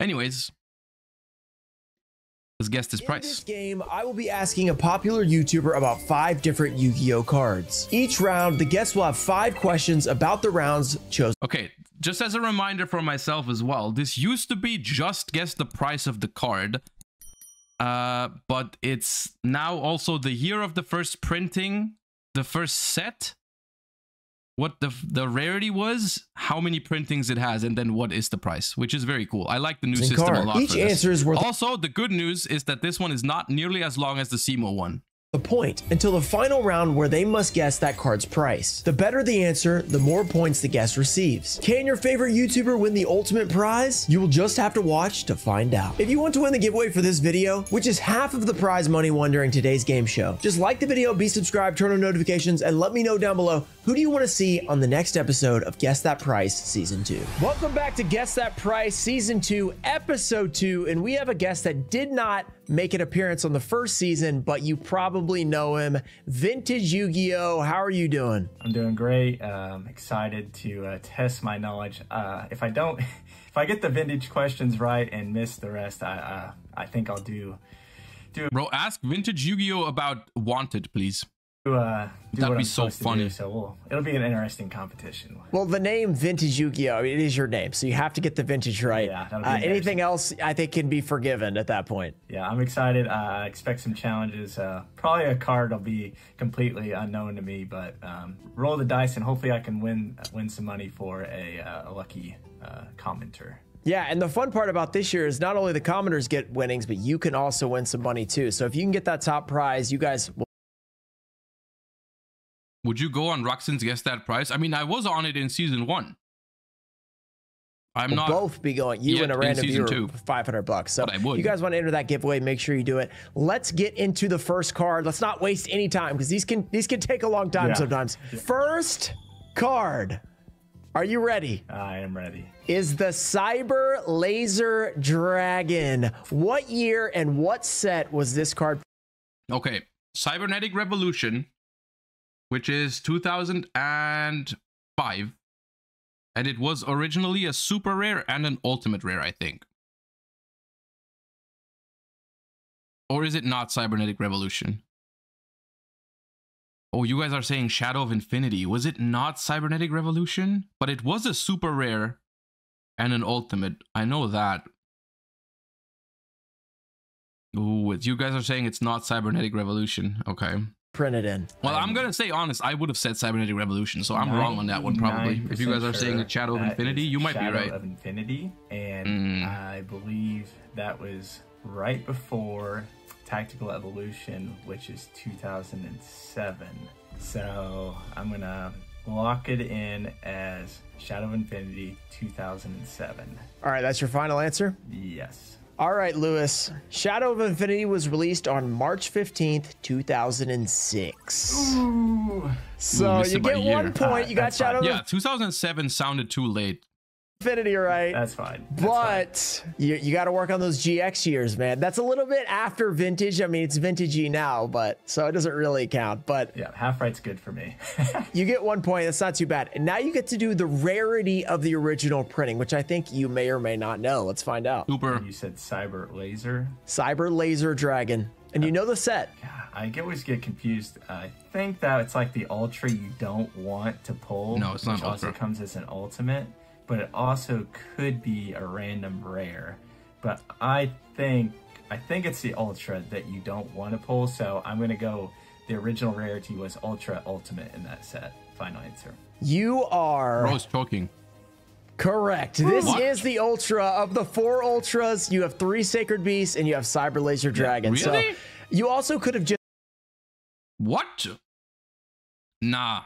Anyways, let's guess this In price. this game, I will be asking a popular YouTuber about five different Yu-Gi-Oh cards. Each round, the guests will have five questions about the rounds chosen Okay, just as a reminder for myself as well, this used to be just guess the price of the card. Uh, but it's now also the year of the first printing, the first set, what the the rarity was, how many printings it has, and then what is the price, which is very cool. I like the new system a lot. Each answer is worth Also, the good news is that this one is not nearly as long as the SEMO one. A point until the final round where they must guess that card's price. The better the answer, the more points the guest receives. Can your favorite YouTuber win the ultimate prize? You will just have to watch to find out. If you want to win the giveaway for this video, which is half of the prize money won during today's game show, just like the video, be subscribed, turn on notifications, and let me know down below who do you want to see on the next episode of Guess That Price Season 2. Welcome back to Guess That Price Season 2, Episode 2, and we have a guest that did not make an appearance on the first season, but you probably know him. Vintage Yu-Gi-Oh! How are you doing? I'm doing great. Um, excited to uh, test my knowledge. Uh, if I don't, if I get the vintage questions right and miss the rest, I uh, I think I'll do do. Bro, ask Vintage Yu-Gi-Oh about Wanted, please. Do, uh, do That'd what be I'm so funny. do. So we'll, it'll be an interesting competition. Well, the name Vintage Yu-Gi-Oh! I mean, it is your name, so you have to get the vintage right. Yeah, that'll be uh, anything else, I think, can be forgiven at that point. Yeah, I'm excited. Uh, I expect some challenges. Uh, probably a card will be completely unknown to me, but um, roll the dice and hopefully I can win win some money for a, uh, a lucky uh, commenter. Yeah, and the fun part about this year is not only the commoners get winnings, but you can also win some money too. So if you can get that top prize, you guys will Would you go on Ruxin's Guess That Price? I mean, I was on it in season one. I'm not. both be going. You and a in random season viewer, two. 500 bucks. So But I would. you guys want to enter that giveaway, make sure you do it. Let's get into the first card. Let's not waste any time because these can these can take a long time Yeah. sometimes. First card. Are you ready? I am ready. Is the Cyber Laser Dragon. What year and what set was this card Okay. Cybernetic Revolution, which is 2005. And it was originally a super rare and an ultimate rare, I think. Or is it not Cybernetic Revolution? Oh, you guys are saying Shadow of Infinity. Was it not Cybernetic Revolution? But it was a super rare and an ultimate. I know that. Ooh, you guys are saying it's not Cybernetic Revolution. Okay. Printed in? Well, I'm gonna say honest. I would have said Cybernetic Revolution, so I'm wrong on that one probably. If you guys are 99% saying sure it's Shadow of Infinity, you might be Shadow right. of Infinity, and Mm. I believe that was right before Tactical Evolution, which is 2007. So I'm gonna lock it in as Shadow of Infinity 2007. All right, that's your final answer. Yes. All right, Lewis. Shadow of Infinity was released on March 15th, 2006. Ooh. So missed you get a year. one point. You got That's. Shadow of Yeah, 2007 sounded too late. Infinity right. That's fine. That's fine. but you, you got to work on those GX years, man. That's a little bit after vintage. I mean, it's vintagey now, but so it doesn't really count. But Yeah, half right's good for me. you get one point. That's not too bad. And now you get to do the rarity of the original printing, which I think you may or may not know. Let's find out. Super. you said Cyber Laser. Cyber Laser Dragon. And you know the set. I always get confused. I think that it's like the ultra you don't want to pull. No, it's not which also comes as an ultimate, but it also could be a random rare. But I think I think it's the ultra that you don't want to pull. So I'm gonna go. The original rarity was ultra ultimate in that set. Final answer. You are Bro's choking. correct. This What? is the ultra of the four ultras. You have three sacred beasts and you have Cyber Laser Dragon. So really? you also could have just What? Nah.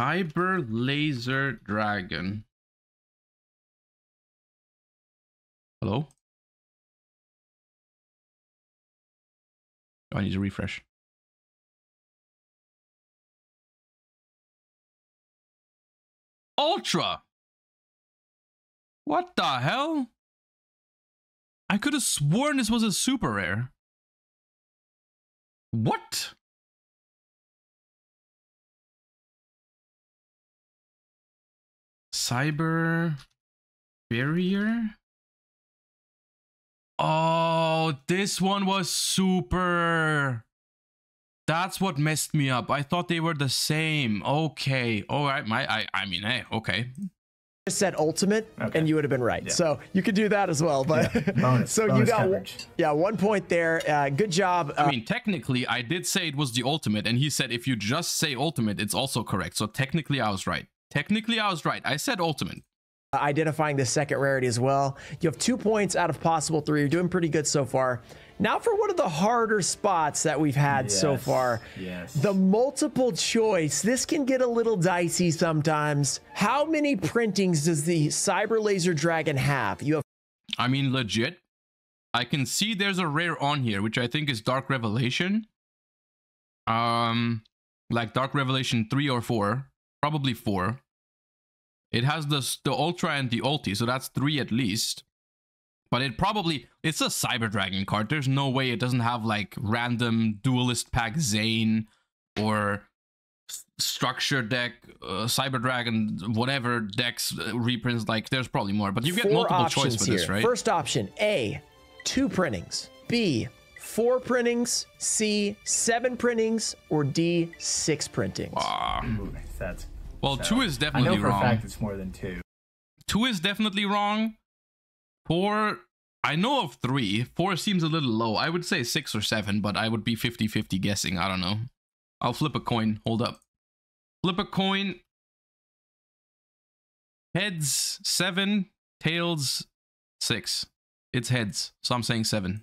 Cyber Laser Dragon. Hello? Oh, I need to refresh. Ultra. What the hell? I could have sworn this was a super rare. What? Cyber barrier. Oh, this one was super. That's what messed me up. I thought they were the same. Okay. All right. My I I mean, hey, okay. Just said ultimate, Okay. and you would have been right. Yeah. So you could do that as well. But Yeah, bonus- so you got coverage. yeah one point there. Uh, good job. Uh, I mean, technically, I did say it was the ultimate, and he said if you just say ultimate, it's also correct. So technically, I was right. Technically, I was right. I said ultimate. identifying the second rarity as well. You have two points out of possible three. You're doing pretty good so far. Now for one of the harder spots that we've had so far. yes. The multiple choice. This can get a little dicey sometimes. How many printings does the Cyber Laser Dragon have? You have I mean, legit. I can see there's a rare on here, which I think is Dark Revelation. Um, like Dark Revelation three or four, probably four. It has the the Ultra and the Ulti, so that's three at least. But it probably it's a Cyber Dragon card. There's no way it doesn't have like random Duelist Pack Zane or structure deck, uh, Cyber Dragon, whatever decks uh, reprints. Like there's probably more, but you get four multiple options choice for this, here. right? First option A, two printings. B, four printings. C, seven printings. Or D, six printings. Ah. Ooh, that's Well, so- two is definitely wrong. I know for wrong. a fact it's more than two. Two is definitely wrong. Four, I know of three. Four seems a little low. I would say six or seven, but I would be 50 50 guessing. I don't know. I'll flip a coin. Hold up. Flip a coin. Heads, seven. Tails, six. It's heads, so I'm saying seven.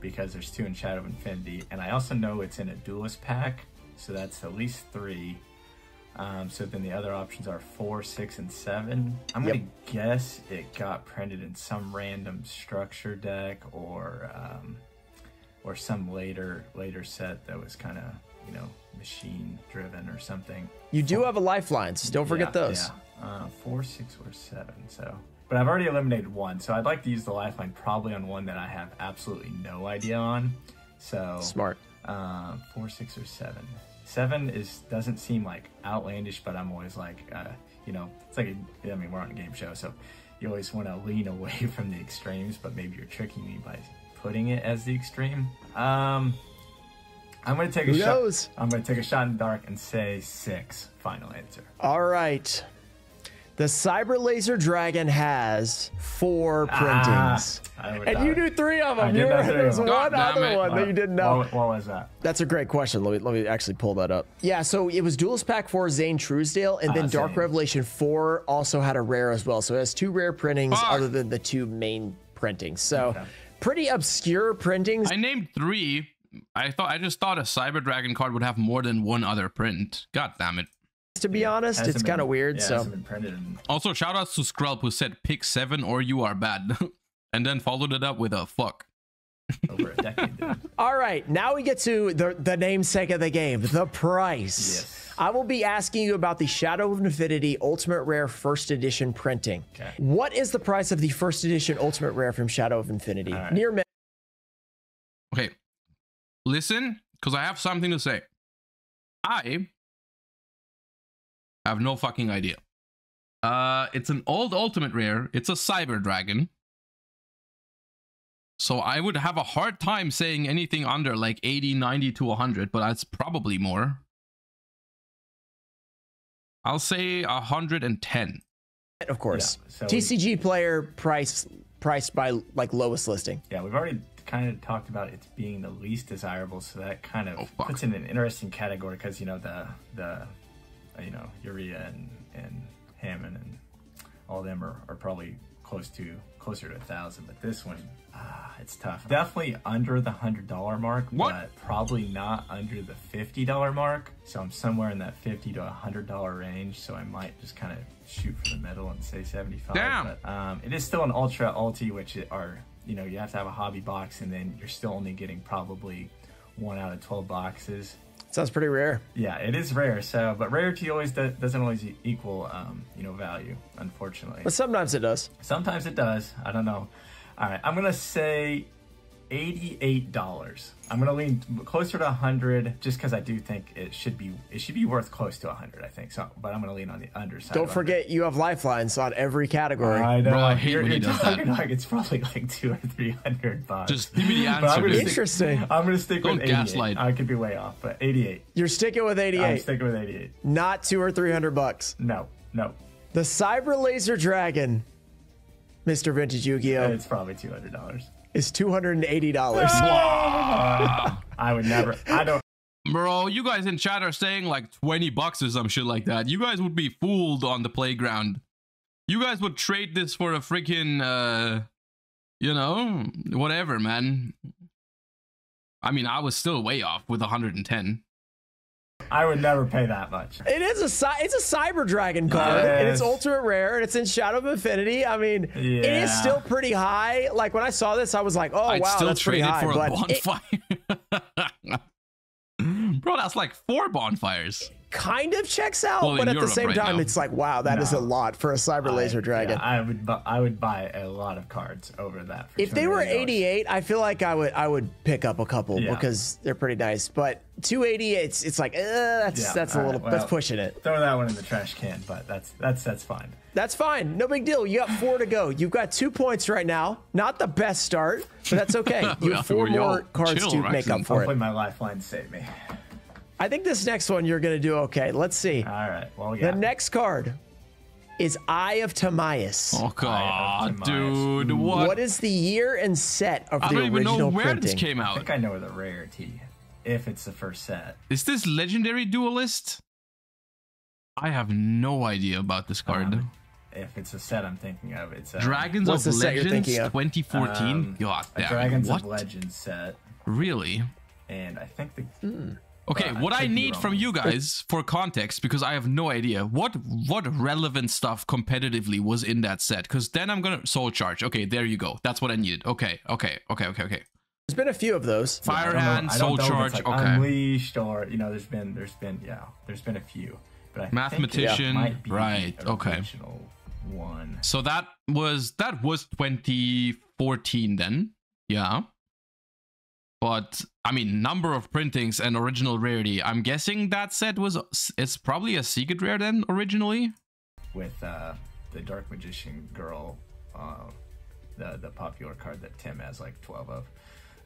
because there's two in Shadow of Infinity, and I also know it's in a duelist pack, so that's at least three. Um, so then the other options are four, six, and seven. I'm Yep. gonna guess it got printed in some random structure deck or um, or some later later set that was kind of you know machine driven or something. You do have a lifeline, so don't forget Yeah, those. Yeah. Uh, four, six, or seven. So, but I've already eliminated one, so I'd like to use the lifeline probably on one that I have absolutely no idea on. So Smart. Uh, four, six, or seven. Seven is doesn't seem like outlandish, but I'm always like, uh, you know, it's like a, I mean we're on a game show, so you always want to lean away from the extremes, but maybe you're tricking me by putting it as the extreme. Um, I'm gonna take a Who shot. I'm gonna take a shot in the dark and say six. Final answer. All right. The Cyber Laser Dragon has four printings. Ah, and you not- knew three of them. did You were, three there was one. God other it. one that you didn't know. What, what was that? That's a great question. Let me let me actually pull that up. Yeah, so it was Duelist Pack 4 Zane Truesdale, and then Ah, Dark same. Revelation 4 also had a rare as well. So it has two rare printings Fuck. other than the two main printings. So Okay. pretty obscure printings. I named three. I thought I just thought a Cyber Dragon card would have more than one other print. God damn it. To be honest, Hasn't it's been- kind of weird. Yeah, so hasn't been printed in Also, shout outs to Skrelp who said pick seven or you are bad. and then followed it up with a fuck. over a decade. All right, now we get to the, the namesake of the game, the price. Yes. I will be asking you about the Shadow of Infinity Ultimate Rare First Edition printing. Okay. What is the price of the First Edition Ultimate Rare from Shadow of Infinity? All right. Near me. Okay. Listen, because I have something to say. I have no fucking idea. Uh, it's an old ultimate rare. It's a cyber dragon. So I would have a hard time saying anything under like 80, 90 to 100, but that's probably more. I'll say 110. Of course. Yeah, so- TCG player price priced by like lowest listing. Yeah, we've already kind of talked about it being the least desirable, so that kind of Oh, fuck. puts in an interesting category because you know the the you know Uria and and Hamon and all them are, are probably close to closer to a thousand, but this one ah, it's tough. Definitely under the hundred dollar mark, What? but probably not under the fifty dollar mark. So I'm somewhere in that fifty to a hundred dollar range. So I might just kind of shoot for the middle and say seventy five. Damn. But um, it is still an ultra ulti, which are you know you have to have a hobby box, and then you're still only getting probably one out of twelve boxes. Sounds pretty rare. Yeah, it is rare. So, but rarity always do, doesn't always equal um, you know value, unfortunately. But sometimes it does. Sometimes it does. I don't know. All right, I'm gonna say eighty-eight dollars. I'm gonna lean closer to hundred, just because I do think it should be it should be worth close to hundred. I think so, but I'm gonna lean on the underside. Don't forget, you have lifelines on every category. I know. Bro, I hate you're, when he you're does that. like it's probably like two or three hundred bucks. Just give me the But I'm answer. stick- Interesting. I'm gonna stick Don't with 88. gaslight. I could be way off, but 88. You're sticking with 88. I'm sticking with 88. not two or three hundred bucks. No, no. The Cyber Laser Dragon, Mr. Vintage Yu-Gi-Oh, It's probably two hundred dollars. Is two hundred and eighty dollars. I would never. I don't. Bro, you guys in chat are saying like 20 bucks or some shit like that. You guys would be fooled on the playground. You guys would trade this for a freaking, uh, you know, whatever, man. I mean, I was still way off with 110. I would never pay that much. It is a it's a Cyber Dragon card, and it's Yes. ultimate rare, and it's in Shadow of Infinity. I mean, it is still pretty high. Like when I saw this, I was like, "Oh I'd wow, still that's pretty it high." for a But it. Bro, that's like four bonfires. Kind of checks out, Well, but at the same right time, now. it's like, wow, that is a lot for a Cyber Laser I- Dragon. yeah, I would. bu- I would buy a lot of cards over that. For if they were 88, I feel like I would I would pick up a couple Yeah. because they're pretty nice. But 280, it's it's like uh, that's Yeah, that's a little right, that's pushing it. throw that one in the trash can, but that's that's that's fine. That's fine, no big deal. You got four to go. You've got two points right now. Not the best start, but that's okay. You have four Yo, more cards chill, to make up for Hopefully, it. my lifeline saved me. I think this next one you're gonna do okay. Let's see. All right. Well, yeah. The next card is Eye of Timaeus. Oh, God, dude. What? What is the year and set of the colour? I don't even know where printing? this came out. I think I know the rarity. If it's the first set. Is this legendary duelist? I have no idea about this card. Um, If it's a set I'm thinking of, it's a Dragons of the set Legends of? 2014. um, God a damn. Dragons what? of Legends set, Really? and I think the Hmm. Okay, But I what I could need from you guys for context, because I have no idea what what relevant stuff competitively was in that set. Because then I'm gonna soul charge. Okay, there you go. That's what I needed. Okay, okay, okay, okay, okay. There's been a few of those. I Fire don't know- I soul don't know if charge. it's like okay, Unleashed or you know, there's been there's been yeah, there's been a few, but I Mathematician, think it might be right, okay. one. so that was that was 2014 then. Yeah. But I mean, number of printings and original rarity. I'm guessing that set was it's probably a secret rare then originally. with uh, the Dark Magician girl, uh, the the popular card that Tim has like twelve of.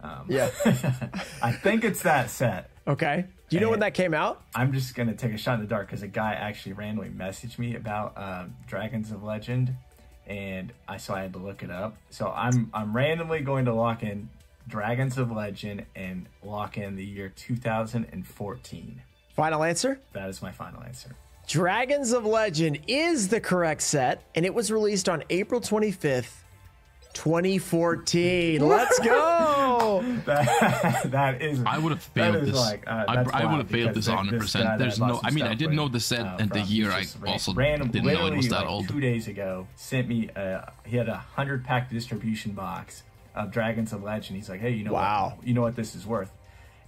Um, Yeah. I think it's that set. Okay. Do you know when that came out? I'm just gonna take a shot in the dark because a guy actually randomly messaged me about um, Dragons of Legend, and I so I had to look it up. So I'm I'm randomly going to lock in Dragons of Legend and lock in the year 2014. Final answer? That is my final answer. Dragons of Legend is the correct set, and it was released on April 25th, 2014. Let's go! That, that is. I would have failed this. like, uh, I, I would have failed this 100. this guy percent There's no. I mean, I didn't know the set uh, and the year. I also random, didn't know it was that like, old. Two days ago, sent me. Uh, he had a hundred pack distribution box of Dragons of Legend. He's like, hey, you know Wow. what? You know what this is worth?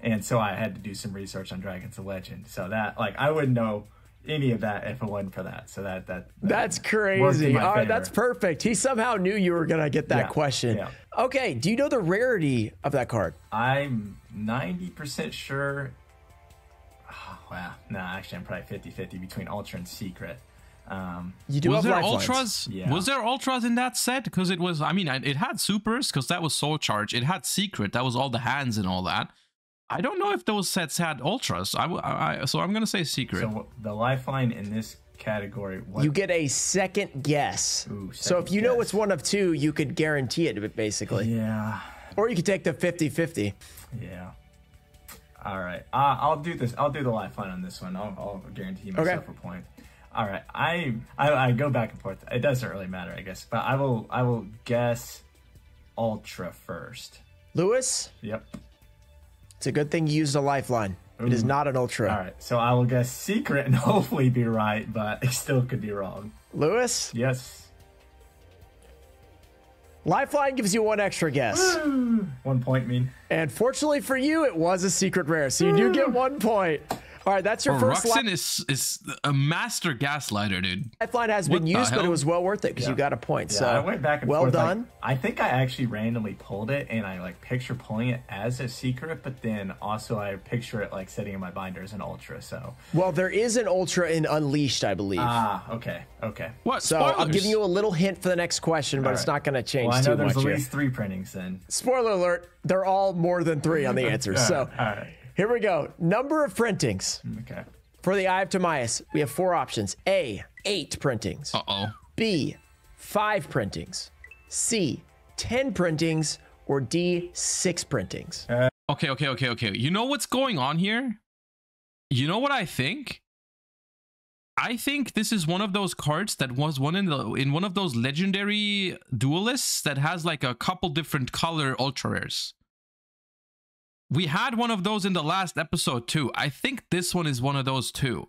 And so I had to do some research on Dragons of Legend. So that, like, I wouldn't know any of that if it wasn't for that. So that that, that That's crazy. All right, favor. that's perfect. He somehow knew you were going to get that Yeah, question. yeah. Okay, do you know the rarity of that card? I'm 90% sure. Oh, wow. No, actually, I'm probably 50 50 between Ultra and Secret. Um, You do was there lifelines. ultras? Yeah. Was there ultras in that set? Because it was. I mean, it had supers because that was soul charge. It had secret. That was all the hands and all that. I don't know if those sets had ultras. I, w- I- I- so I'm gonna say secret. so the lifeline in this category, what? You get a second guess. Ooh, so if second you know it's one of two, you could guarantee it, basically. yeah. Or you could take the 50 50. Yeah. All right. Uh, I'll do this. I'll do the lifeline on this one. I'll, I'll guarantee myself a point. All right. I, I I go back and forth. It doesn't really matter, I guess. But I will I will guess Ultra first. Lewis, Yep. it's a good thing you used a lifeline. It is not an ultra. All right, so I will guess secret and hopefully be right, but I still could be wrong. Lewis, Yes. lifeline gives you one extra guess. One point mean. and fortunately for you, it was a secret rare, so you do get one point. All right, that's your Bro, first Ruxin is is a master gaslighter, dude. lifeline has What been the used, but it was well worth it because you got a point. Yeah, so I went back and well forth. like, done. I think I actually randomly pulled it, and I like picture pulling it as a secret, but then also I picture it like sitting in my binder as an ultra. So well, there is an ultra in Unleashed, I believe. ah, okay, okay. What? so Spoilers? I'm giving you a little hint for the next question, but All it's not going to change Well, I know too there's much. at here. least three printings then. Spoiler alert: they're all more than three on the answers. All so all right. Here we go. Number of printings Okay. for the Eye of Timaeus. We have four options: A, eight printings; Uh oh. B, five printings; C, ten printings; or D, six printings. Okay, okay, okay, okay. You know what's going on here? You know what I think? I think this is one of those cards that was one in the in one of those legendary duelists that has like a couple different color ultra rares. We had one of those in the last episode too. I think this one is one of those too.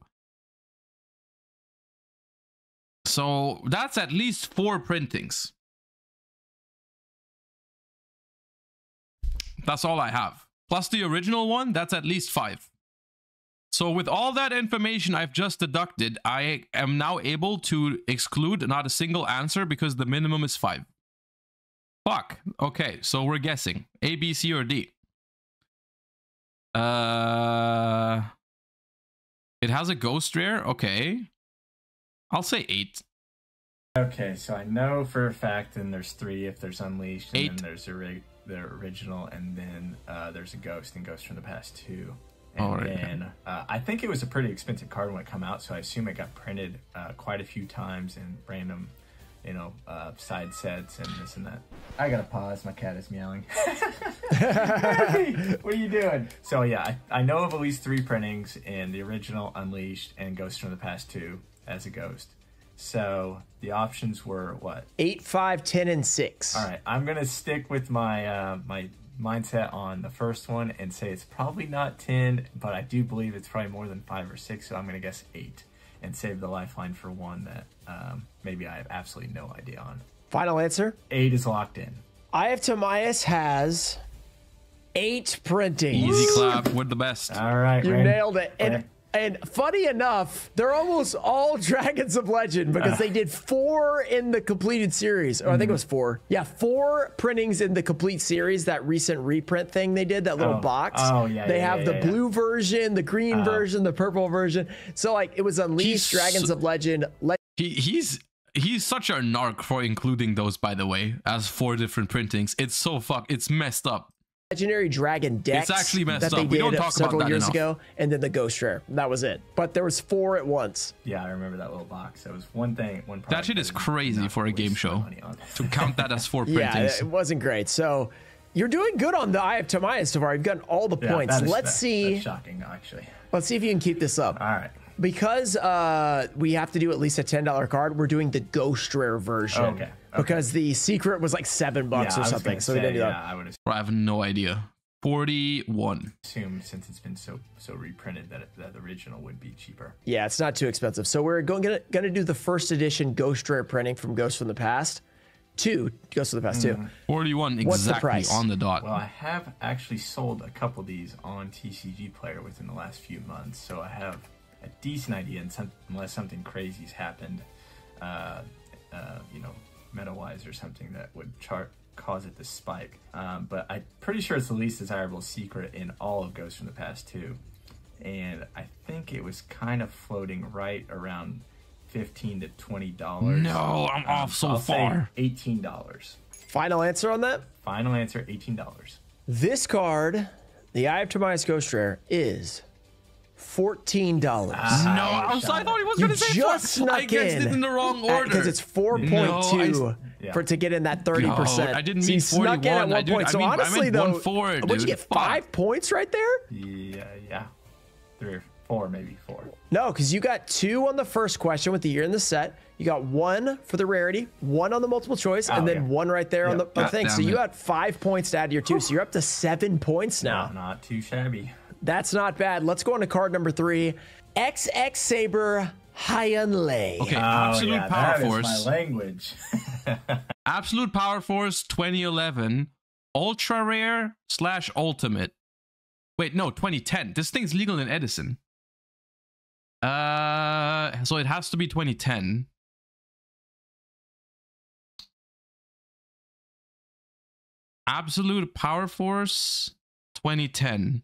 So that's at least four printings. That's all I have. Plus the original one, that's at least five. So with all that information I've just deducted, I am now able to exclude not a single answer because the minimum is five. Fuck. Okay, so we're guessing A, B, C, or D. Uh, it has a ghost rare. Okay, I'll say eight. Okay, so I know for a fact, and there's three if there's Unleashed, and Eight. then there's a ri- the original, and then uh, there's a Ghost and Ghost from the Past two. And All right, then uh, I think it was a pretty expensive card when it come out, so I assume it got printed uh, quite a few times in random, you know, uh, side sets and this and that. I gotta pause. My cat is meowing. What are you doing? So yeah, I, I know of at least three printings in the original Unleashed and Ghost from the Past two as a Ghost. So the options were what? Eight, five, ten, and six. All right, I'm gonna stick with my uh, my mindset on the first one and say it's probably not ten, but I do believe it's probably more than five or six. So I'm gonna guess eight and save the lifeline for one that um, maybe I have absolutely no idea on. Final answer. Eight is locked in. Eye of Timaeus has eight printings. Easy clap. We're the best. All right, You Ray. nailed it. And Ray. And funny enough, they're almost all Dragons of Legend because they did four in the completed series. Or I Mm-hmm. think it was four. Yeah, four printings in the complete series. That recent reprint thing they did, that little Oh. box. Oh, yeah, They yeah, have yeah, the yeah, blue version, the green version, the purple version. So like it was Unleashed, Dragons so- of Legend, He he's he's such a narc for including those, by the way, as four different printings. It's so fuck. It's messed up. Legendary Dragon decks. actually messed that they up. We did don't talk several that years enough. ago, and then the Ghost Rare. That was it. But there was four at once. Yeah, I remember that little box. That was one thing. One That shit is crazy for a game show. To count that as four printings. Yeah, it wasn't great. So you're doing good on the Eye of Timaeus so far. You've gotten all the Yeah, points. that is- Let's that- see. That's shocking, actually. Let's see if you can keep this up. All right. Because uh, we have to do at least a ten dollar card, we're doing the Ghost Rare version. Okay, okay. Because the secret was like seven bucks yeah, or something. gonna So we didn't do yeah, that. I would Bro, I have no idea. Forty-one. assume since it's been so so reprinted that it, that the original would be cheaper. Yeah, it's not too expensive. So we're going gonna, gonna do the first edition Ghost Rare printing from Ghost from the Past. Two Ghost from the Past Mm-hmm. two. Forty-one What's the exactly price? on the dot. Well, I have actually sold a couple of these on TCG Player within the last few months, so I have a decent idea. And some, unless something crazy's happened, uh, uh, you know, meta-wise or something that would chart cause it to spike. Um, but I'm pretty sure it's the least desirable secret in all of Ghosts from the Past too. And I think it was kind of floating right around fifteen to twenty dollars. No, I'm off so I'll far. Eighteen dollars. Final answer on that? Final answer: eighteen dollars. This card, the Eye of Timaeus Ghost Rare, is fourteen dollars. Ah. no, I, was, I thought he was going to say just four. snuck I guessed in it in the wrong order. because it's four point No, two Yeah. for to get in that thirty percent. No, I didn't so mean you snuck in at 41. I one did- point. I So mean- honestly, meant though, one four, would you get Fuck. five points right there? Yeah, yeah, three or four, maybe four. No, because you got two on the first question with the year in the set. You got one for the rarity, one on the multiple choice, and Oh, then yeah. one right there on the, Yep. on the God thing. So damn you it. had five points to add to your two. So you're up to seven points now. Not, not too shabby. That's not bad. Let's go on to card number three. XX Saber Hyunlei. Okay, Oh, Absolute yeah, Power that is Force. my language. Absolute Power Force 2011, Ultra Rare slash Ultimate. Wait, no, 2010. This thing's legal in Edison. Uh, so it has to be 2010. Absolute Power Force 2010.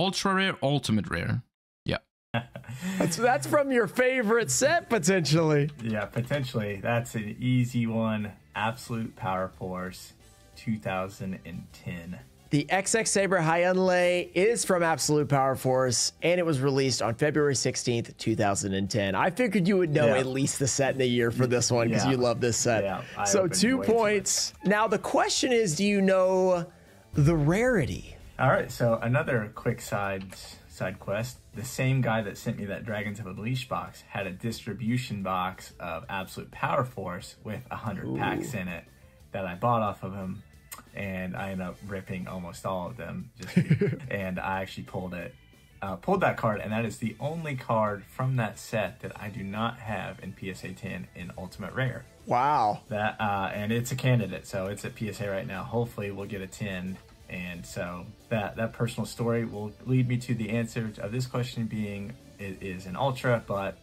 Ultra rare, ultimate rare. Yeah. That's, that's from your favorite set, potentially. Yeah, potentially. That's an easy one. Absolute Power Force 2010. The XX Saber Hyunlei is from Absolute Power Force, and it was released on February 16th, 2010. I figured you would know Yeah. at least the set and the year for this one because Yeah. you love this set. Yeah, so two points. Now the question is, do you know the rarity? All right, so another quick side side quest. The same guy that sent me that Dragons of Unleashed box had a distribution box of Absolute Power Force with 100 packs in it that I bought off of him. And I ended up ripping almost all of them. Just and I actually pulled it, uh, pulled that card, and that is the only card from that set that I do not have in PSA 10 in Ultimate Rare. Wow. That uh, and it's a candidate, so it's at PSA right now. Hopefully, we'll get a ten, and so that that personal story will lead me to the answer of this question being it is an ultra, but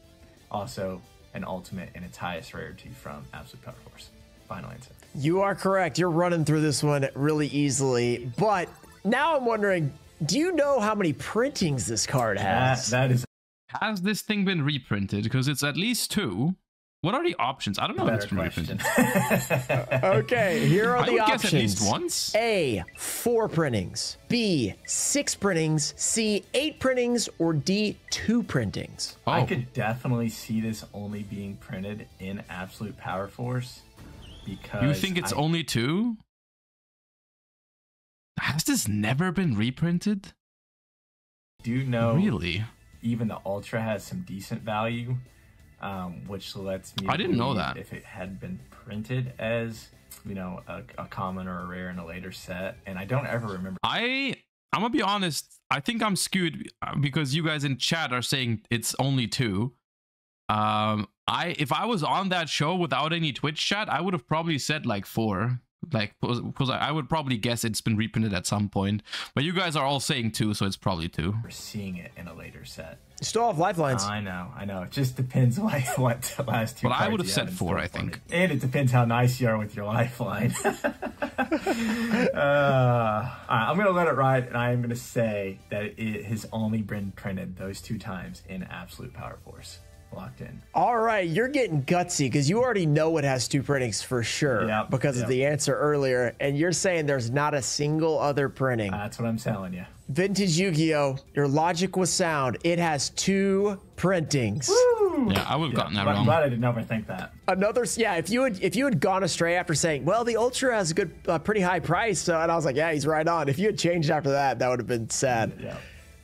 also an ultimate in its highest rarity from Absolute Power Force. Final answer. You are correct. You're running through this one really easily. But now I'm wondering, do you know how many printings this card That has? that is Has this thing been reprinted? Because it's at least two. What are the options? I don't know a if it's better been question. reprinted. okay, here are I the would options. guess at least once. A, four printings. B, six printings. C, eight printings. Or D, two printings. Oh. I Oh. could definitely see this only being printed in Absolute Power Force because You think it's I only two? Has this never been reprinted? do you know Really? even the ultra has some decent value um, which lets me I didn't know that. if it had been printed as you know a, a common or a rare in a later set and i don't ever remember I I'm gonna be honest. I think I'm skewed uh, because you guys in chat are saying it's only two. Um, I if I was on that show without any Twitch chat, I would have probably said like four. Like because I I would probably guess it's been reprinted at some point. But you guys are all saying two, so it's probably two. We're seeing it in a later set You still have lifelines. i know i know it just depends what what the last two But I would have said in four, I for me. think. and it depends how nice you are with your lifeline uh, all right, i'm gonna let it ride and i am gonna say that it has only been printed those two times in absolute power force locked in All right, you're getting gutsy because you already know it has two printings for sure Yep, because of the answer earlier. And you're saying there's not a single other printing. that's what i'm telling you Vintage Yu Gi Oh! Your logic was sound. It has two printings. Yeah, I would have gotten that But I'm wrong. glad I didn't overthink that. Another, yeah. If you had, if you had gone astray after saying, "Well, the Ultra has a good, uh, pretty high price," so, and I was like, "Yeah, he's right on." If you had changed after that, that would have been sad. Yeah.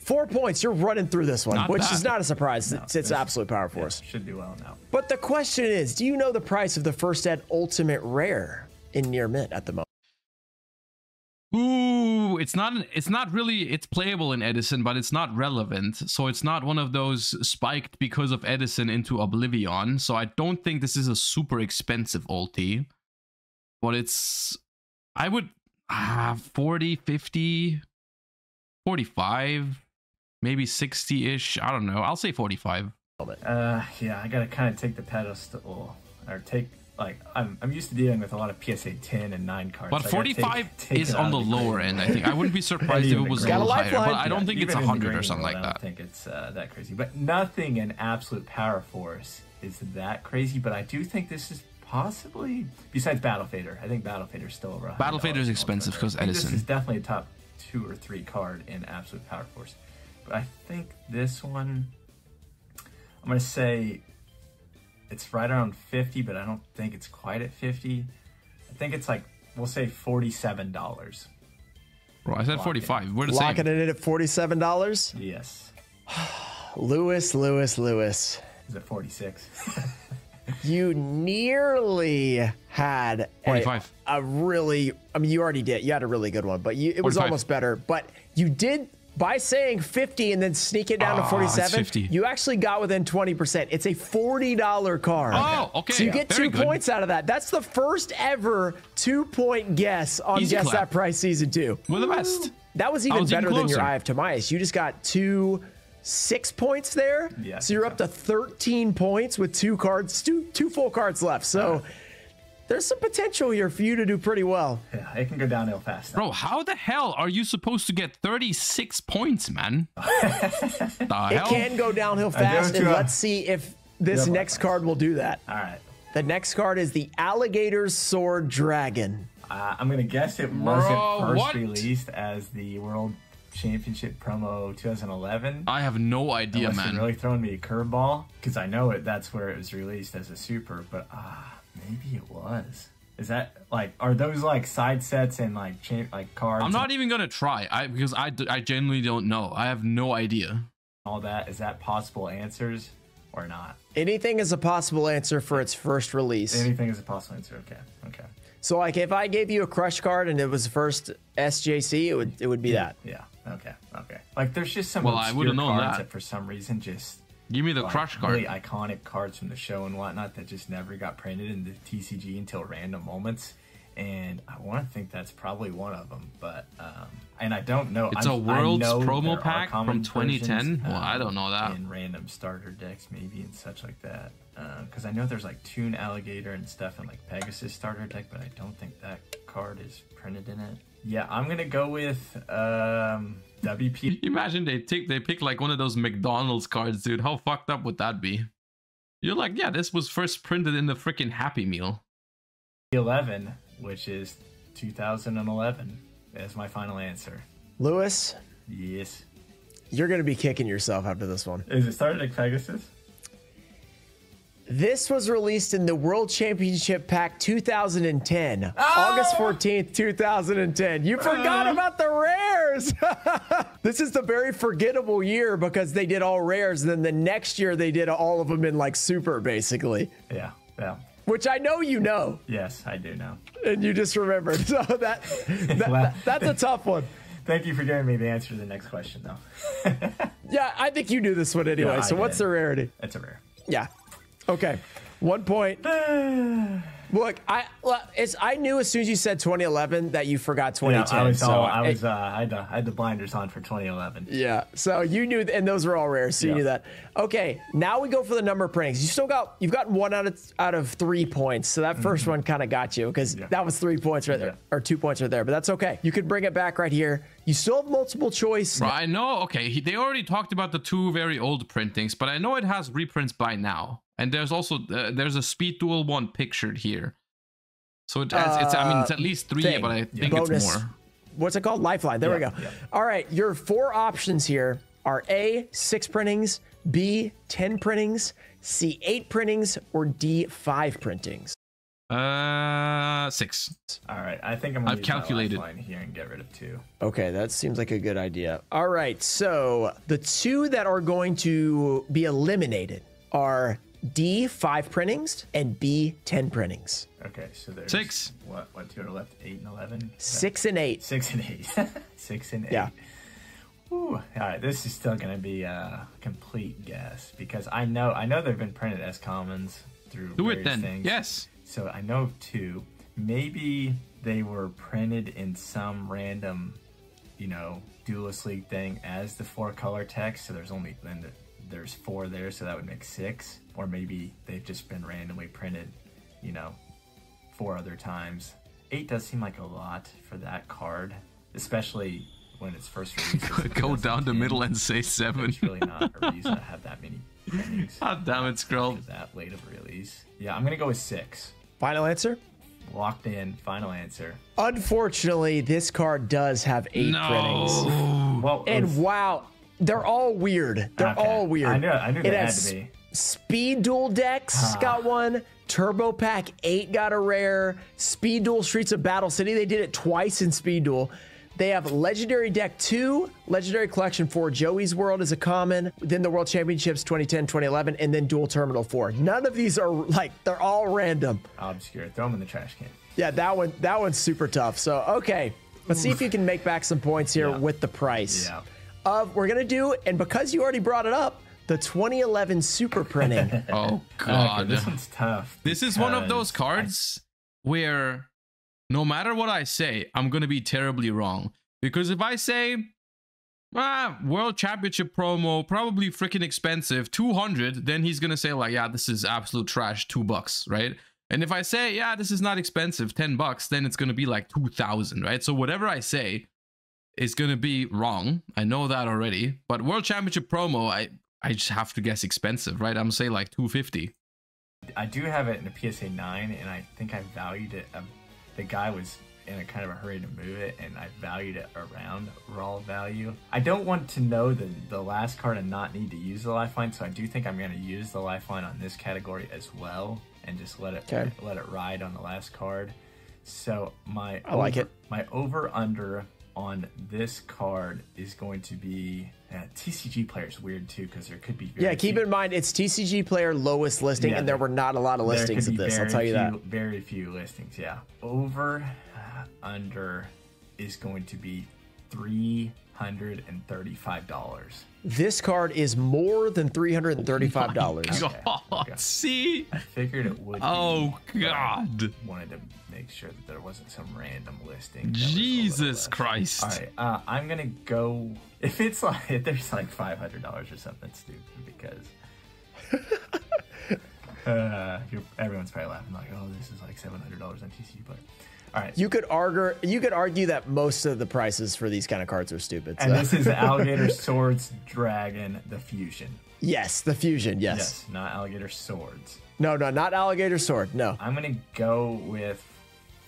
Four points. You're running through this one, Not which bad. is not a surprise. it's it's it's- absolute power force. Should do well now. But the question is, do you know the price of the first ed Ultimate Rare in near mint at the moment? Ooh, it's not it's not really it's playable in Edison, but it's not relevant. So it's not one of those spiked because of Edison into oblivion. So I don't think this is a super expensive ulti. But it's I would ah 40, 50, 45, maybe 60-ish. I don't know. I'll say 45. Uh, yeah, I gotta kind of take the pedestal or take like I'm I'm used to dealing with a lot of PSA 10 and 9 cards. But so I gotta take- 45 take is on the lower end, I think. I wouldn't be surprised if it was a little higher, but. I don't Yeah, think it's even 100 or something world, like I that. don't think it's uh, that crazy. But nothing in absolute power force is that crazy. But I do think this is possibly besides Battle Fader. I think Battle Fader is still over. $100 Battle Fader is expensive because Edison. This is definitely a top two or three card in absolute power force. But I think this one, I'm gonna say it's right around 50, but I don't think it's quite at 50. I think it's like we'll say $47. Bro, I said Lock it. 45. We're the Locking same. it in at forty-seven dollars. Yes. Lewis, Lewis, Lewis. Is it 46? You nearly had a, 45. a really. I mean, you already did. You had a really good one, but you, it was 45. almost better. But you did by saying 50 and then sneak it down to Ah, 47. 50. You actually got within 20%. It's a $40 card. Oh, okay. So you get Very two good. points out of that. That's the first ever two point guess on Easy Guess clap. That Price Season 2. We're the best. That was even was even better than your closer. Eye of Timaeus. You just got two six points there. Yeah, so you're think up to 13 points with two cards, two two full cards left. So there's some potential here for you to do pretty well. Yeah, it can go downhill fast. Bro, how the hell are you supposed to get 36 points, man? the It hell? can go downhill fast, and let's see if this next but- card will do that. All right. The next card is the Alligator's Sword Dragon. Uh, I'm gonna guess it wasn't Bro, first what? released as the World Championship promo 2011. I have no idea, Unless man. you're really throwing me a curveball, because I know it. That's where it was released as a super, but ah, maybe it was. Is that like are those like side sets and like cha- like cards? I'm not even gonna try. I because I, d- I genuinely don't know. I have no idea. all that. Is that possible answers or not? Anything is a possible answer for its first release. Anything is a possible answer. Okay. Okay. So, like, if I gave you a crush card and it was first SJC, it would it would be that. Yeah. Okay. Okay. Like there's just some Well, I obscure would've known cards that. for some reason just Give me the like, crush card. really iconic cards from the show and whatnot that just never got printed in the TCG until random moments. And I want to think that's probably one of them, but um, and I don't know. It's I'm- a I Worlds promo pack from 2010? versions, Well, I um, don't know that. in random starter decks, maybe and such like that. Because I know there's like Toon Alligator and stuff in like Pegasus starter deck, but I don't think that card is printed in it. Yeah, I'm gonna go with um, WP Imagine they take they pick like one of those McDonald's cards, dude. How fucked up would that be? You're like, yeah, this was first printed in the freaking Happy Meal. 11, which is 2011. That's my final answer. Lewis, Yes. you're going to be kicking yourself after this one. Is it started at Pegasus? This was released in the World Championship Pack 2010, ah! August 14th, 2010. You forgot uh-huh. about the rares. this is the very forgettable year because they did all rares. And then the next year they did all of them in like super, basically, Yeah. Yeah. which I know you know Yes, I do know. and you just remembered. So that, that, Well- that- that's a tough one. Thank you for giving me the answer to the next question, though. Yeah, I think you knew this one anyway. Yeah, so what's the rarity? It's a rare. Yeah. Okay. One point. Look, I well, it's I knew as soon as you said 2011 that you forgot 2010. Yeah, I was so all, I was, uh, I had, the, I had the blinders on for 2011. yeah. So you knew, and those were all rare, so you knew that. Okay, now we go for the number of printings. You still got, you've gotten one out of out of three points. So that 1st one kind of got you because Mm-hmm. Yeah. that was three points right there, Yeah. or two points right there. But that's okay. You could bring it back right here. You still have multiple choice. Bro, I know. Okay, he, they already talked about the two very old printings, but I know it has reprints by now. And there's also uh, there's a Speed Duel one pictured here. So it has, it's I mean it's at least three, thing. but I think Bonus. it's more. What's it called? Lifeline. There Yeah, we go. yeah. All right, your four options here are A, six printings, B, 10 printings, C, eight printings, or D, five printings. Uh, six. All right, I think I'm going I've to calculated. line here and get rid of two. Okay, that seems like a good idea. All right, so the two that are going to be eliminated are D, five printings, and B, 10 printings. Okay, so there's Six. What? What two are left? Eight and eleven. Six and eight. Six and eight. Six and eight. Yeah. Whew. All right, this is still gonna be a complete guess because I know I know they've been printed as commons through Do it various then. things. Yes. So I know two. Maybe they were printed in some random, you know, Duelist League thing as the four color text. So there's only then the, there's four there, so that would make six. Or maybe they've just been randomly printed, you know, four other times. Eight does seem like a lot for that card, especially when it's first released. Go down the middle and say seven. It's really not a reason to have that many printings God damn it, Skrull. that late of release. Yeah, I'm gonna go with six. Final answer? Locked in. Final answer. Unfortunately, this card does have eight printings. No. Well, And it's- wow, they're all weird. They're Okay. all weird. I knew- I knew it they had has to be. Speed Duel Dex got one. Turbo Pack 8 got a rare. Speed Duel Streets of Battle City. They did it twice in Speed Duel. They have Legendary Deck 2, Legendary Collection 4, Joey's World is a common, then the World Championships 2010, 2011, and then Duel Terminal 4. None of these are like, they're all random. obscure. Throw them in the trash can. Yeah, that one that one's super tough. So okay, let's see if you can make back some points here Yeah. with the price. Yeah. Of we're gonna do, and because you already brought it up, the 2011 super printing. Oh Okay, god. this one's tough. This is one of those because cards where no matter what I say, I'm going to be terribly wrong. Because if I say ah, World Championship promo, probably freaking expensive, 200, then he's gonna say, like, yeah, this is absolute trash, two bucks, right? And if I say, yeah, this is not expensive, 10 bucks, then it's gonna be like 2,000, right? So whatever I say is gonna be wrong. I know that already. But World Championship promo, I I just have to guess expensive, right? I'm gonna say like 250. I do have it in a PSA 9, and I think I valued it. Um, the guy was in a kind of a hurry to move it, and I valued it around raw value. I don't want to know the, the last card and not need to use the lifeline, so I do think I'm going to use the lifeline on this category as well, and just let it Okay. let it ride on the last card. So my I like it. My over under on this card is going to be uh, TCG players weird too because there could be very Yeah, keep few- in mind it's TCG player lowest listing, Yeah, and there were not a lot of listings of this. I'll tell you that. Very few listings, yeah. Over uh, under is going to be three hundred and thirty-five dollars. This card is more than three hundred and thirty-five dollars. Okay, God, okay. see? I figured it would. Oh, be, but I God. Wanted to make sure that there wasn't some random listing. that was a little Jesus. Christ. All right, uh, I'm gonna go. If it's like if there's like five hundred dollars or something stupid because uh, you're, everyone's probably laughing like, oh, this is like seven hundred dollars on TCG Player. All right, You could argue you could argue that most of the prices for these kind of cards are stupid. and this is Alligator's Sword Dragon the Fusion. yes, the fusion. Yes. Yes, not Alligator Swords. No, no, not alligator sword. No. I'm gonna go with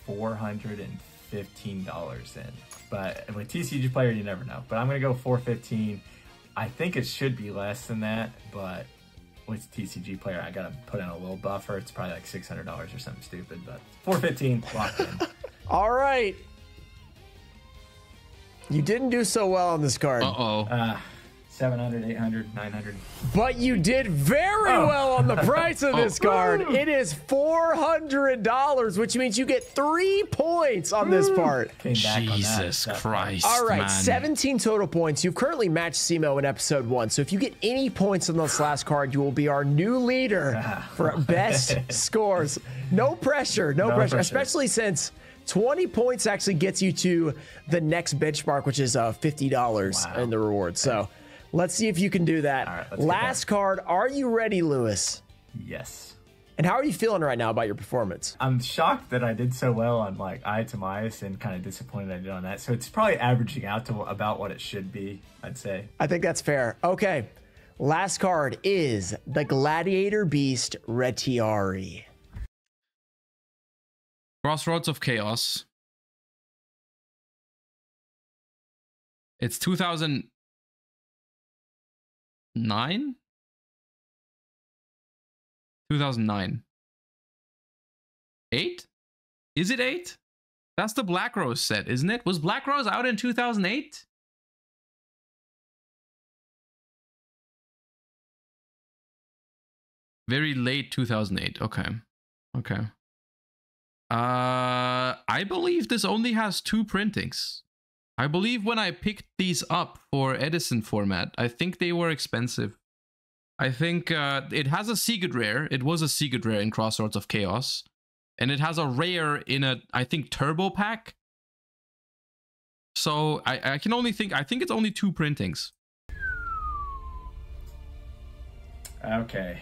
four hundred and fifteen dollars in, but with TCG player you never know. But I'm gonna go four fifteen. I think it should be less than that, but with TCG player I gotta put in a little buffer. It's probably like six hundred dollars or something stupid, but four fifteen locked in. All right. You didn't do so well on this card, Uh-oh. Uh, 700, 800, 900. but you did very Oh. well on the price of this Oh. card. It is four hundred dollars, which means you get three points on this part. Came back on that. Jesus That- Christ, All right, man. 17 total points. You've currently matched Simo in episode one. So if you get any points on this last card, you will be our new leader for best scores. No pressure, no, No pressure, pressure. especially since 20 points actually gets you to the next benchmark, which is uh, $50 Wow. in the reward. So let's see if you can do that. All right, last card. Are you ready, Lewis? Yes. And how are you feeling right now about your performance? I'm shocked that I did so well on like Eye to Mias and kind of disappointed I did on that. So it's probably averaging out to about what it should be, I'd say. I think that's fair. Okay. Last card is the Gladiator Beast Retiari. Crossroads of Chaos. It's 2009? 2009. 8? Is it 8? That's the Black Rose set, isn't it? Was Black Rose out in 2008? Very late 2008. Okay. Okay. Uh, I believe this only has two printings. I believe when I picked these up for Edison format, I think they were expensive. I think uh, it has a secret rare. It was a secret rare in Crossroads of Chaos, and it has a rare in a I think turbo pack. So I, I can only think I think it's only two printings. Okay.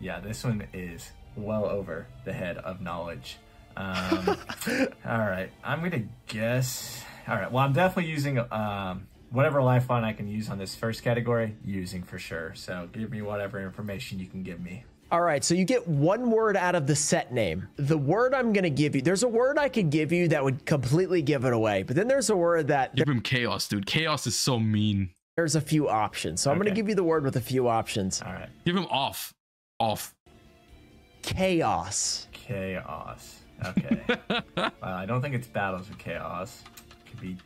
Yeah, this one is well over the head of knowledge. Um, all right, I'm gonna guess. All right, well, I'm definitely using um, whatever lifeline I can use on this first category. Using for sure. So give me whatever information you can give me. All right, so you get one word out of the set name. The word I'm going to give you, there's a word I could give you that would completely give it away, but then there's a word that Give him chaos, dude. Chaos is so mean. there's a few options. So I'm going to give you the word with a few options. All right, Give him off. Off. Chaos. chaos. Okay. well, I don't think it's battles of chaos. Be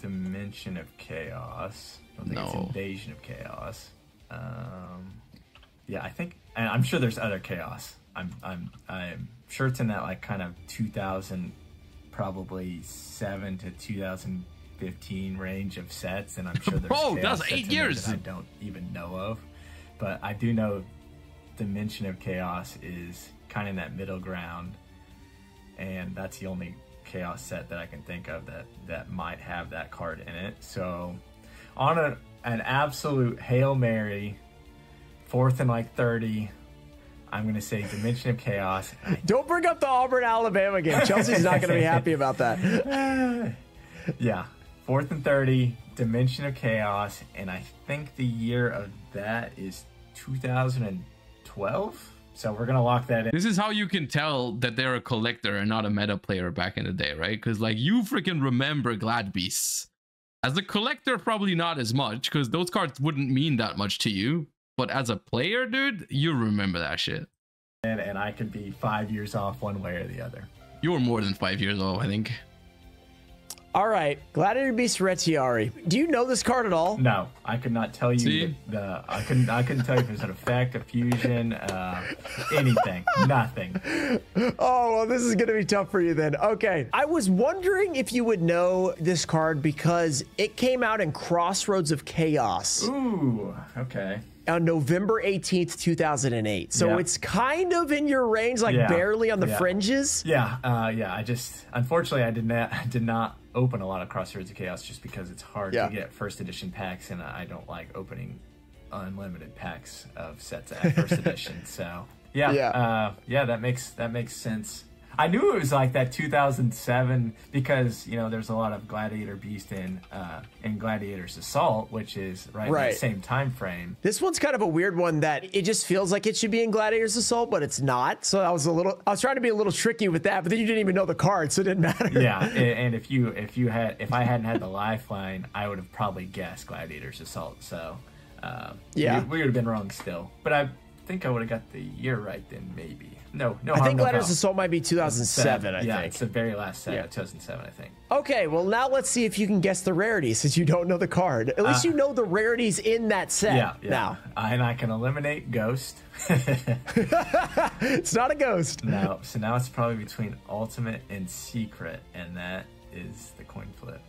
dimension of chaos. I don't think it's No. invasion of chaos. Um, yeah, I think, and I'm sure there's other chaos. I'm, I'm, I'm sure it's in that like kind of 2000, probably seven to 2015 range of sets, and I'm sure there's chaos that's eight years. that I don't even know of. But I do know Dimension of Chaos is kind of in that middle ground, and that's the only Chaos set that I can think of that that might have that card in it. So on a, an absolute hail mary, fourth and like thirty. I'm gonna say Dimension of Chaos. Don't bring up the Auburn Alabama game. Chelsea's not going to be happy about that. yeah, fourth and thirty, Dimension of Chaos, and I think the year of that is 2012. So we're gonna lock that in. This is how you can tell that they're a collector and not a meta player back in the day, right? Because like you freaking remember Glad Beasts. As a collector, probably not as much, because those cards wouldn't mean that much to you. But as a player, dude, you remember that shit. And, and I could be five years off one way or the other. You're more than five years old, I think. All right, Gladiator Beast Retiari. Do you know this card at all? No, I could not tell you See? the, the I couldn't I couldn't tell you if it's an effect, a fusion, uh, anything, nothing. Oh, well, this is going to be tough for you then. Okay. I was wondering if you would know this card because it came out in Crossroads of Chaos Ooh, okay. On November 18th, 2008. So Yeah. it's kind of in your range, like Yeah. barely on the Yeah. fringes. Yeah, uh, yeah. I just unfortunately I did not I did not open a lot of Crossroads of Chaos just because it's hard to get first edition packs, and I don't like opening unlimited packs of sets at first edition. So yeah, Yeah. uh, yeah. That makes that makes sense. I knew it was like that 2007 because you know there's a lot of Gladiator Beast in uh, in Gladiator's Assault, which is right, in Right. same time frame. This one's kind of a weird one that it just feels like it should be in Gladiator's Assault, but it's not. So I was a little, I was trying to be a little tricky with that, but then you didn't even know the card, so it didn't matter. yeah, and if you if you had if I hadn't had the lifeline, I would have probably guessed Gladiator's Assault. So uh, Yeah. we, we would have been wrong still. But I think I would have got the year right then, maybe. No, no. I think no Gladiator's foul. Assault might be 2007, I yeah, think. it's the very last set, Yeah. 2007, I think. Okay, well now let's see if you can guess the rarity since you don't know the card. At least you know the rarities in that set. Uh, Yeah, yeah. Now and I can eliminate Ghost. it's not a ghost. no, so now it's probably between Ultimate and Secret, and that is the coin flip.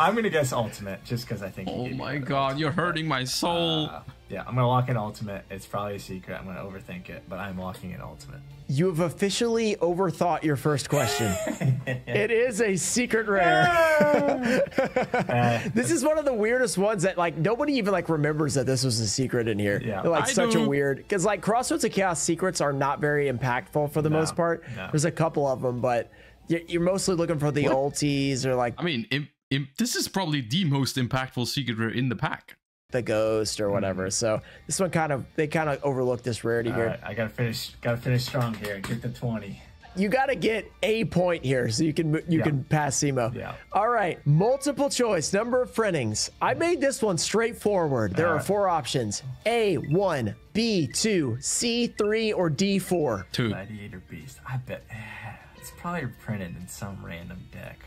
I'm gonna guess Ultimate just because I think. Oh my god, those. you're hurting my soul. Uh, yeah, I'm gonna lock in Ultimate. It's probably a secret. I'm gonna overthink it, but I'm locking in Ultimate. You have officially overthought your first question. it is a secret rare. Uh, this is one of the weirdest ones that like nobody even like remembers that this was a secret in here. Yeah. They're, like I such a weird because like Crossroads of Chaos secrets are not very impactful for the most part. no. There's a couple of them, but you're, you're mostly looking for the ulties or like I mean, im- im- this is probably the most impactful secret rare in the pack. the ghost or whatever. Hmm. So this one kind of they kind of overlooked this rarity all here. right, I gotta finish. Gotta finish strong here. Get the 20. You got to get a point here so you can you Yeah. can pass Simo. Yeah. All right, multiple choice number of printings. I made this one straightforward. There All are right. four options: A one, B two, C three, or D four. Two. Gladiator Beast. I bet it's probably printed in some random deck.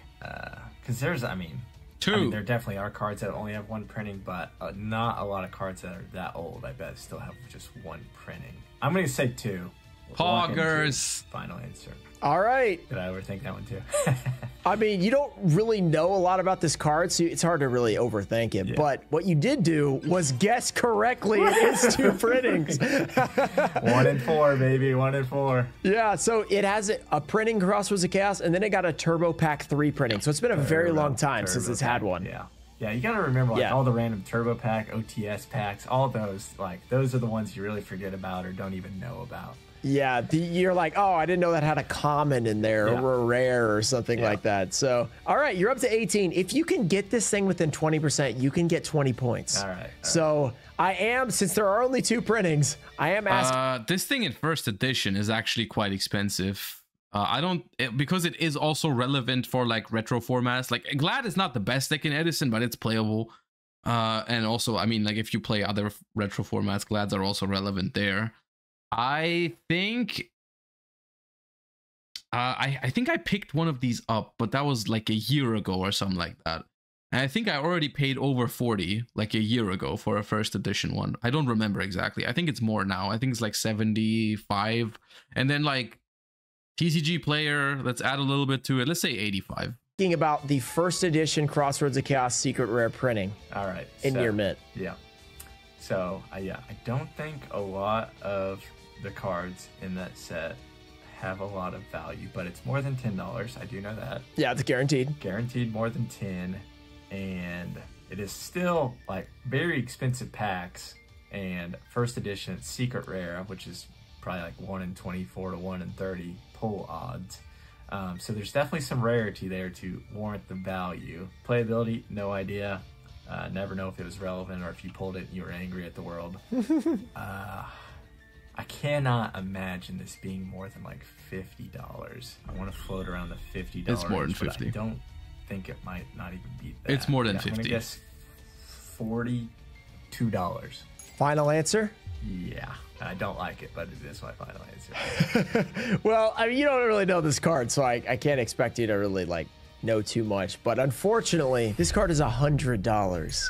Because there's, I mean, I Two. mean, there definitely are cards that only have one printing, but uh, not a lot of cards that are that old. I bet still have just one printing. I'm gonna say two. We'll lock in two. Poggers. Final answer. All right. Did I overthink that one too? I mean, you don't really know a lot about this card, so it's hard to really overthink it. But what you did do was guess correctly. It is two printings. one in four, baby. One in four. Yeah, so it has a, a printing Crossroads of Chaos, and then it got a Turbo Pack 3 printing. So it's been a very long time since Turbo it's had one. Yeah. Yeah, you gotta remember like Yeah. all the random turbo pack, OTS packs, all those like those are the ones you really forget about or don't even know about. Yeah, the, you're like, oh, I didn't know that had a common in there Yeah. or a rare or something Yeah. like that. So, all right, you're up to 18. If you can get this thing within 20%, you can get 20 points. All right, all so I am, since there are only two printings, I am asking. Uh, this thing in first edition is actually quite expensive. Uh, I don't it, because it is also relevant for like retro formats. Like Glad is not the best deck in Edison, but it's playable. Uh, and also, I mean, like if you play other retro formats, Glads are also relevant there. I think. Uh, I, I think I picked one of these up, but that was like a year ago or something like that. And I think I already paid over 40 like a year ago for a first edition one. I don't remember exactly. I think it's more now. I think it's like 75. And then like TCG player, let's add a little bit to it. Let's say 85. Thinking about the first edition Crossroads of Chaos secret rare printing All right. in so- your mint. Yeah. So uh, yeah, I don't think a lot of the cards in that set have a lot of value, but it's more than ten dollars. I do know that. Yeah, it's guaranteed. Guaranteed more than ten, and it is still like very expensive packs and first edition secret rare, which is probably like 1 in 24 to 1 in 30 pull odds. Um, so there's definitely some rarity there to warrant the value. Playability, no idea. Uh, never know if it was relevant or if you pulled it and you were angry at the world. uh, I cannot imagine this being more than like fifty dollars. I want to float around the fifty dollars. It's more than 50. I don't think it might not even be that. It's more than Yeah, I'm 50. gonna guess forty-two dollars. Final answer? Yeah, I don't like it, but it is my final answer. Well, I mean, you don't really know this card, so I, I can't expect you to really like know too much. But unfortunately, this card is a hundred dollars.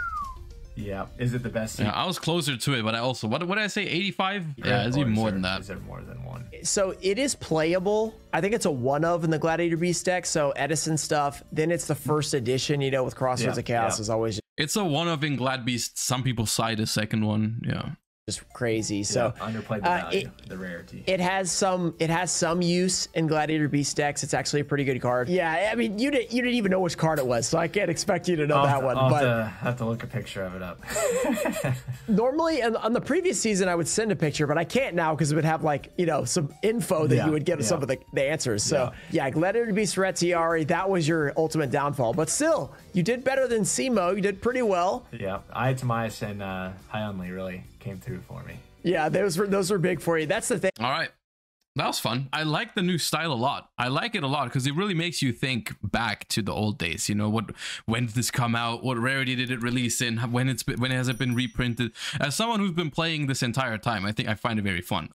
Yeah, is it the best? Yeah, I was closer to it, but I also what what did I say? 85? Yeah, it's even more there- than that. Is there more than one? So it is playable. I think it's a one of in the Gladiator Beast deck. So Edison stuff. Then it's the first edition. You know, with Crossroads Yeah, of Chaos yeah. is always It's a one of in Glad Beast. Some people cite a second one. Yeah. Just crazy. So yeah, underplayed the uh, it- the rarity. It has some. It has some use in Gladiator Beast decks. It's actually a pretty good card. Yeah, I mean, you didn't. You didn't even know which card it was, so I can't expect you to know I'll that to- one. I'll But have, to, have to look a picture of it up. normally, on, on the previous season, I would send a picture, but I can't now because it would have like you know some info that Yeah, you would get with some of the, the answers. So yeah, Gladiator Beast Retiari, that was your ultimate downfall. But still, you did better than Simo. You did pretty well. yeah, I had Itemais and uh, Hyunlei really came through for me. Yeah, those were those were big for you. That's the thing. All right. That was fun. I like the new style a lot. I like it a lot because it really makes you think back to the old days. You know, what when did this come out? What rarity did it release in? When it's been, when has it been reprinted? As someone who's been playing this entire time, I think I find it very fun.